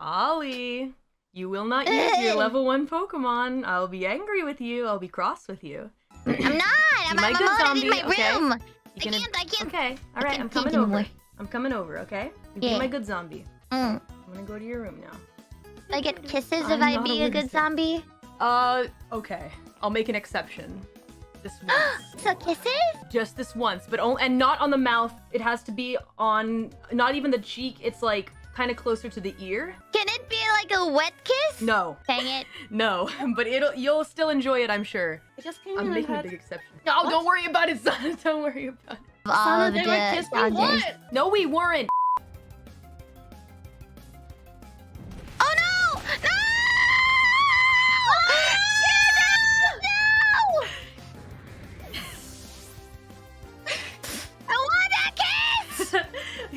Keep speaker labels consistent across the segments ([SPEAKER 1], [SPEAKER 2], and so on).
[SPEAKER 1] Ollie, you will not use your level one Pokemon. I'll be angry with you. I'll be cross with you.
[SPEAKER 2] I'm not. I'm,
[SPEAKER 1] my
[SPEAKER 2] I'm
[SPEAKER 1] good
[SPEAKER 2] already in my
[SPEAKER 1] zombie, okay?
[SPEAKER 2] room. I
[SPEAKER 1] gonna-
[SPEAKER 2] can't. I can't.
[SPEAKER 1] Okay, all right. I'm coming over. I'm coming over. Okay. You
[SPEAKER 2] Yeah.
[SPEAKER 1] Be my good zombie.
[SPEAKER 2] Mm.
[SPEAKER 1] I'm gonna go to your room now.
[SPEAKER 2] I get kisses
[SPEAKER 1] I'm
[SPEAKER 2] if I be
[SPEAKER 1] a
[SPEAKER 2] a good zombie.
[SPEAKER 1] Uh, okay. I'll make an exception. This once.
[SPEAKER 2] So kisses?
[SPEAKER 1] Just this once, but only and not on the mouth. It has to be on not even the cheek. It's like kind of closer to the ear.
[SPEAKER 2] Can it be like a wet kiss?
[SPEAKER 1] No,
[SPEAKER 2] Dang it.
[SPEAKER 1] no, but it'll you'll still enjoy it, I'm sure.
[SPEAKER 3] I just came
[SPEAKER 1] I'm making a big exception. No,
[SPEAKER 3] What?
[SPEAKER 1] don't worry about it, son. Don't worry about it.
[SPEAKER 2] Of
[SPEAKER 3] Sana, they were kissing
[SPEAKER 2] doggies.
[SPEAKER 3] what?
[SPEAKER 1] No, we weren't.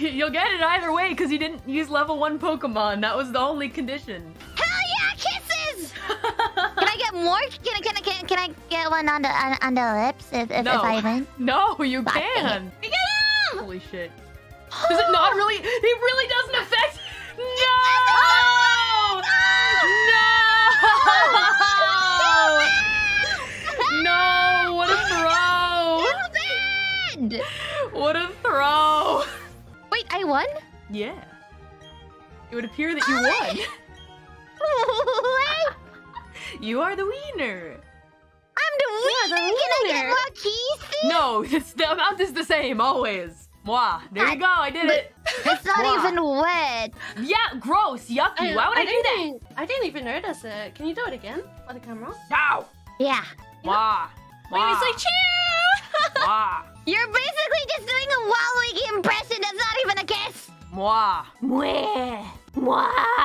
[SPEAKER 1] You'll get it either way because you didn't use level one Pokemon. That was the only condition.
[SPEAKER 2] Hell yeah, kisses! Can I get more? Can I, can I, can, can I get one on the on, on the lips if, if,
[SPEAKER 1] No.
[SPEAKER 2] if I win?
[SPEAKER 1] no, you
[SPEAKER 2] dang
[SPEAKER 1] can.
[SPEAKER 2] Get him!
[SPEAKER 1] Holy shit. Does it not really? It really doesn't affect. No! No! No! What a throw! What a throw!
[SPEAKER 2] Wait, I won?
[SPEAKER 1] Yeah. It would appear that you won.
[SPEAKER 2] what?
[SPEAKER 1] You are the winner.
[SPEAKER 2] I'm the winner! Can I get
[SPEAKER 3] winner.
[SPEAKER 2] more keys?
[SPEAKER 1] No, it's, the amount is the same always. Mwah. There you go. I did it.
[SPEAKER 2] It's not
[SPEAKER 1] Wow.
[SPEAKER 2] even wet.
[SPEAKER 1] Yeah, gross, yucky. Why would I, do that?
[SPEAKER 3] didn't, I didn't even notice it. Can you do it again for the camera?
[SPEAKER 1] Ow.
[SPEAKER 2] Yeah.
[SPEAKER 1] Mwah.
[SPEAKER 3] Wait,
[SPEAKER 1] Mwah.
[SPEAKER 3] it's like chew.
[SPEAKER 1] Mwah.
[SPEAKER 2] You're basically just doing a
[SPEAKER 1] Mua.
[SPEAKER 2] Mua. Mua.